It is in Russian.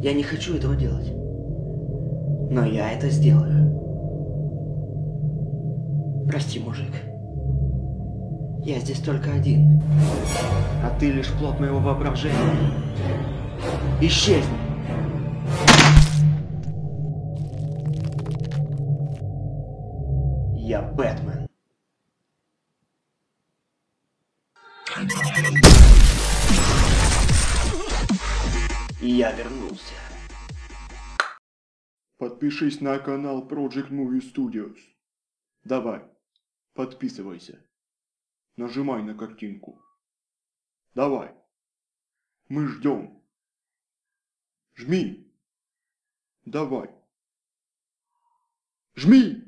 Я не хочу этого делать. Но я это сделаю. Прости, мужик. Я здесь только один. А ты лишь плод моего воображения. Исчезни! Я Бэтмен. Я вернулся. Подпишись на канал Project Movie Studios. Давай, подписывайся. Нажимай на картинку. Давай. Мы ждем. Жми. Давай. Жми!